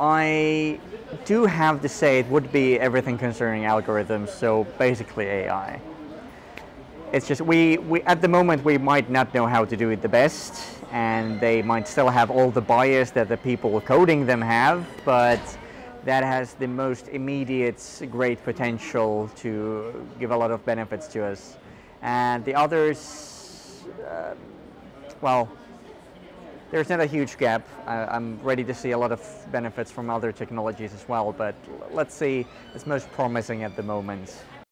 I do have to say it would be everything concerning algorithms, so basically AI. It's just we, we at the moment we might not know how to do it the best, and they might still have all the bias that the people coding them have, but that has the most immediate great potential to give a lot of benefits to us. And the others, uh, well, there's not a huge gap. I, am ready to see a lot of benefits from other technologies as well, but let's see, it's most promising at the moment.